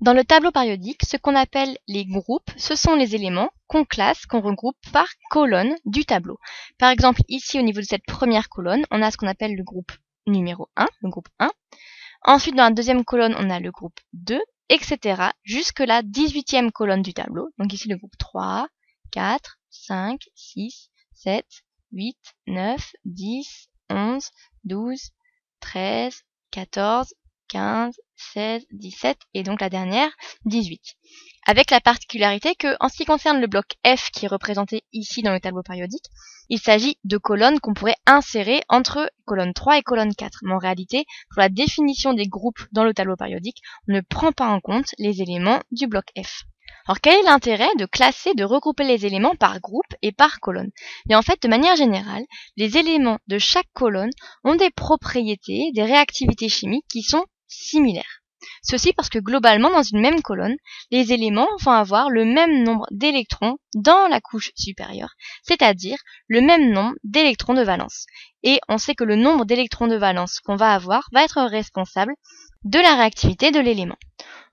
Dans le tableau périodique, ce qu'on appelle les groupes, ce sont les éléments qu'on classe, qu'on regroupe par colonne du tableau. Par exemple, ici au niveau de cette première colonne, on a ce qu'on appelle le groupe numéro 1, le groupe 1. Ensuite, dans la deuxième colonne, on a le groupe 2, etc. jusque la 18e colonne du tableau. Donc ici le groupe 3, 4, 5, 6, 7, 8, 9, 10, 11, 12, 13, 14, 15, 16, 17 et donc la dernière 18. Avec la particularité que, en ce qui concerne le bloc F qui est représenté ici dans le tableau périodique, il s'agit de colonnes qu'on pourrait insérer entre colonne 3 et colonne 4. Mais en réalité, pour la définition des groupes dans le tableau périodique, on ne prend pas en compte les éléments du bloc F. Alors quel est l'intérêt de classer, de regrouper les éléments par groupe et par colonne? Mais en fait, de manière générale, les éléments de chaque colonne ont des propriétés, des réactivités chimiques qui sont similaires. Ceci parce que globalement, dans une même colonne, les éléments vont avoir le même nombre d'électrons dans la couche supérieure, c'est-à-dire le même nombre d'électrons de valence. Et on sait que le nombre d'électrons de valence qu'on va avoir va être responsable de la réactivité de l'élément.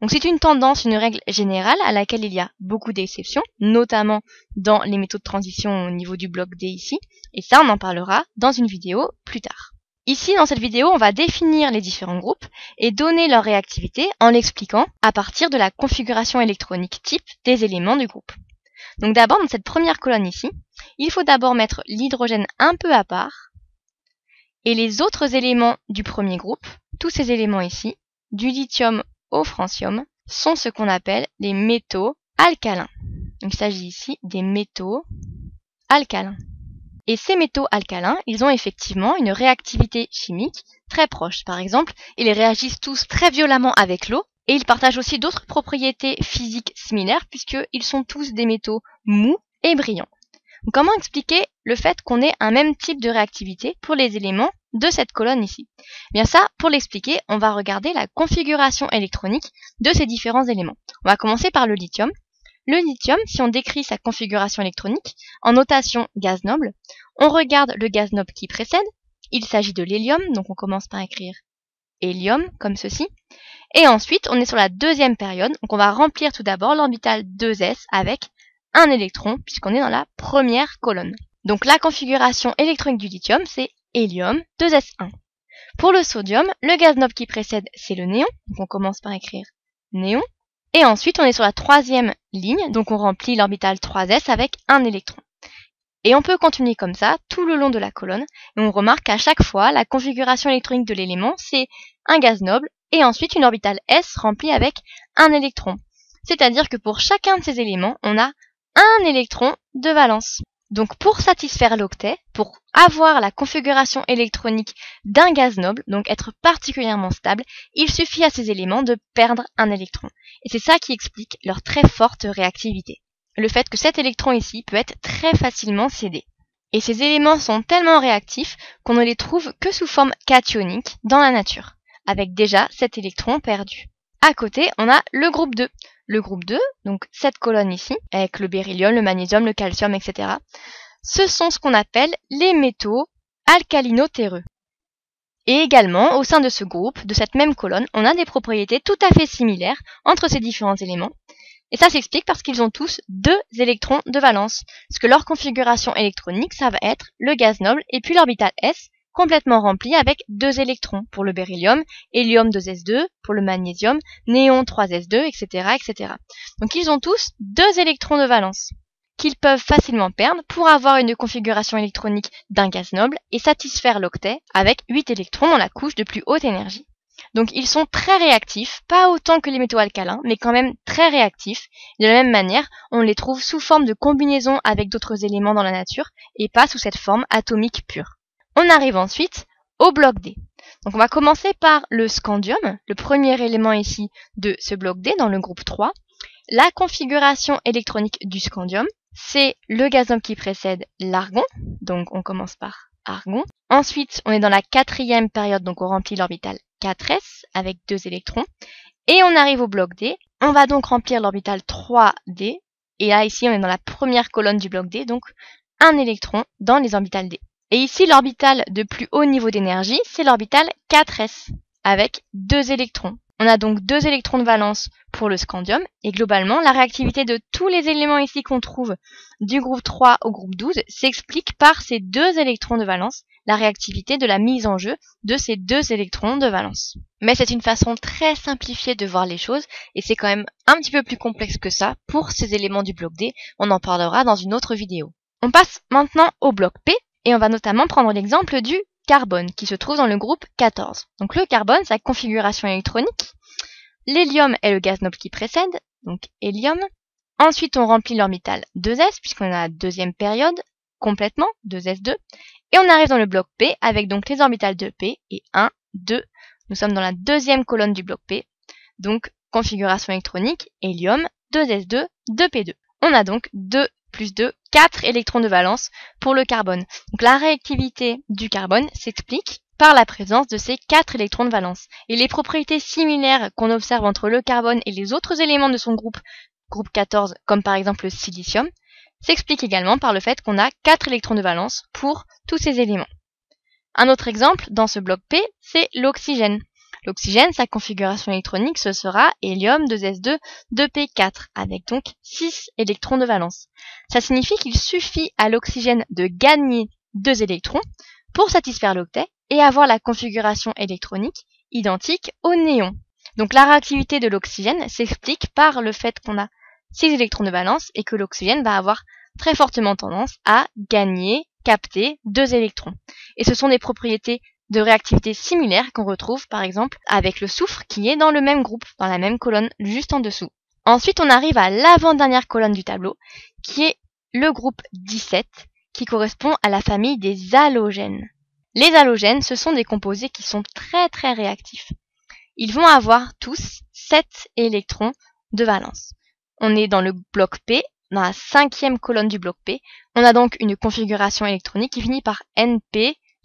Donc c'est une tendance, une règle générale à laquelle il y a beaucoup d'exceptions, notamment dans les métaux de transition au niveau du bloc D ici, et ça on en parlera dans une vidéo plus tard. Ici, dans cette vidéo, on va définir les différents groupes et donner leur réactivité en l'expliquant à partir de la configuration électronique type des éléments du groupe. Donc d'abord, dans cette première colonne ici, il faut d'abord mettre l'hydrogène un peu à part et les autres éléments du premier groupe, tous ces éléments ici, du lithium au francium, sont ce qu'on appelle les métaux alcalins. il s'agit ici des métaux alcalins. Et ces métaux alcalins, ils ont effectivement une réactivité chimique très proche. Par exemple, ils réagissent tous très violemment avec l'eau et ils partagent aussi d'autres propriétés physiques similaires puisqu'ils sont tous des métaux mous et brillants. comment expliquer le fait qu'on ait un même type de réactivité pour les éléments de cette colonne ici? Eh Bien ça, pour l'expliquer, on va regarder la configuration électronique de ces différents éléments. On va commencer par le lithium. Le lithium, si on décrit sa configuration électronique en notation gaz noble, on regarde le gaz noble qui précède. Il s'agit de l'hélium, donc on commence par écrire hélium, comme ceci. Et ensuite, on est sur la deuxième période, donc on va remplir tout d'abord l'orbital 2s avec un électron, puisqu'on est dans la première colonne. Donc la configuration électronique du lithium, c'est hélium 2s1. Pour le sodium, le gaz noble qui précède, c'est le néon, donc on commence par écrire néon. Et ensuite, on est sur la troisième ligne, donc on remplit l'orbital 3s avec un électron. Et on peut continuer comme ça tout le long de la colonne, et on remarque qu'à chaque fois, la configuration électronique de l'élément, c'est un gaz noble, et ensuite une orbitale s remplie avec un électron. C'est-à-dire que pour chacun de ces éléments, on a un électron de valence. Donc pour satisfaire l'octet, pour avoir la configuration électronique d'un gaz noble, donc être particulièrement stable, il suffit à ces éléments de perdre un électron. Et c'est ça qui explique leur très forte réactivité. Le fait que cet électron ici peut être très facilement cédé. Et ces éléments sont tellement réactifs qu'on ne les trouve que sous forme cationique dans la nature, avec déjà cet électron perdu. À côté, on a le groupe 2. Le groupe 2, donc cette colonne ici, avec le beryllium, le magnésium, le calcium, etc. Ce sont ce qu'on appelle les métaux alcalino-terreux. Et également, au sein de ce groupe, de cette même colonne, on a des propriétés tout à fait similaires entre ces différents éléments. Et ça s'explique parce qu'ils ont tous deux électrons de valence. Parce que leur configuration électronique, ça va être le gaz noble et puis l'orbital S, complètement rempli avec deux électrons pour le beryllium, hélium 2s2 pour le magnésium, néon 3s2, etc., etc. Donc ils ont tous deux électrons de valence qu'ils peuvent facilement perdre pour avoir une configuration électronique d'un gaz noble et satisfaire l'octet avec 8 électrons dans la couche de plus haute énergie. Donc ils sont très réactifs, pas autant que les métaux alcalins, mais quand même très réactifs. De la même manière, on les trouve sous forme de combinaison avec d'autres éléments dans la nature et pas sous cette forme atomique pure. On arrive ensuite au bloc D. Donc on va commencer par le scandium, le premier élément ici de ce bloc D dans le groupe 3. La configuration électronique du scandium, c'est le gazon qui précède l'argon, donc on commence par argon. Ensuite, on est dans la quatrième période, donc on remplit l'orbital 4s avec deux électrons. Et on arrive au bloc D. On va donc remplir l'orbital 3D. Et là, ici, on est dans la première colonne du bloc D, donc un électron dans les orbitales D. Et ici, l'orbital de plus haut niveau d'énergie, c'est l'orbital 4s, avec deux électrons. On a donc deux électrons de valence pour le scandium, et globalement, la réactivité de tous les éléments ici qu'on trouve du groupe 3 au groupe 12 s'explique par ces deux électrons de valence, la réactivité de la mise en jeu de ces deux électrons de valence. Mais c'est une façon très simplifiée de voir les choses, et c'est quand même un petit peu plus complexe que ça pour ces éléments du bloc D, on en parlera dans une autre vidéo. On passe maintenant au bloc P, et on va notamment prendre l'exemple du carbone qui se trouve dans le groupe 14. Donc le carbone, sa configuration électronique, l'hélium est le gaz noble qui précède, donc hélium. Ensuite, on remplit l'orbital 2s puisqu'on a la deuxième période complètement, 2s2. Et on arrive dans le bloc P avec donc les orbitales de P et 1, 2. Nous sommes dans la deuxième colonne du bloc P. Donc configuration électronique, hélium, 2s2, 2p2. On a donc 2 plus 2, 4 électrons de valence pour le carbone. Donc la réactivité du carbone s'explique par la présence de ces 4 électrons de valence. Et les propriétés similaires qu'on observe entre le carbone et les autres éléments de son groupe, groupe 14, comme par exemple le silicium, s'expliquent également par le fait qu'on a 4 électrons de valence pour tous ces éléments. Un autre exemple dans ce bloc P, c'est l'oxygène. L'oxygène, sa configuration électronique, ce sera hélium 2s2 2p4, avec donc 6 électrons de valence. Ça signifie qu'il suffit à l'oxygène de gagner 2 électrons pour satisfaire l'octet et avoir la configuration électronique identique au néon. Donc la réactivité de l'oxygène s'explique par le fait qu'on a 6 électrons de valence et que l'oxygène va avoir très fortement tendance à gagner, capter 2 électrons. Et ce sont des propriétés de réactivité similaires qu'on retrouve par exemple avec le soufre qui est dans le même groupe, dans la même colonne juste en dessous. Ensuite, on arrive à l'avant-dernière colonne du tableau qui est le groupe 17 qui correspond à la famille des halogènes. Les halogènes, ce sont des composés qui sont très très réactifs. Ils vont avoir tous 7 électrons de valence. On est dans le bloc P, dans la cinquième colonne du bloc P. On a donc une configuration électronique qui finit par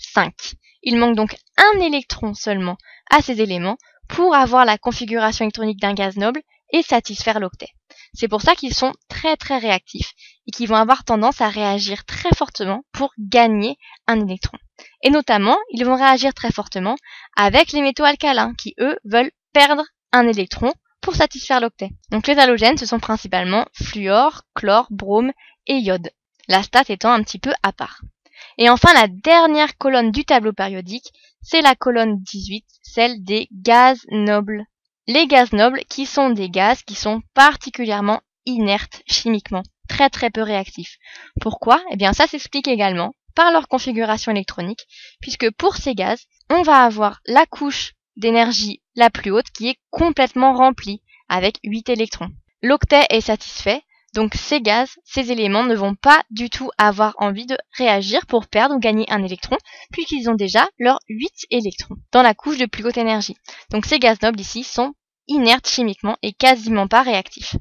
NP5. Il manque donc un électron seulement à ces éléments pour avoir la configuration électronique d'un gaz noble et satisfaire l'octet. C'est pour ça qu'ils sont très très réactifs et qu'ils vont avoir tendance à réagir très fortement pour gagner un électron. Et notamment, ils vont réagir très fortement avec les métaux alcalins qui, eux, veulent perdre un électron pour satisfaire l'octet. Donc les halogènes, ce sont principalement fluor, chlore, brome et iode. La stat étant un petit peu à part. Et enfin, la dernière colonne du tableau périodique, c'est la colonne 18, celle des gaz nobles. Les gaz nobles qui sont des gaz qui sont particulièrement inertes chimiquement, très très peu réactifs. Pourquoi? Eh bien ça s'explique également par leur configuration électronique, puisque pour ces gaz, on va avoir la couche d'énergie la plus haute qui est complètement remplie avec 8 électrons. L'octet est satisfait, donc ces gaz, ces éléments ne vont pas du tout avoir envie de réagir pour perdre ou gagner un électron, puisqu'ils ont déjà leurs 8 électrons dans la couche de plus haute énergie. Donc ces gaz nobles ici sont inertes chimiquement et quasiment pas réactifs.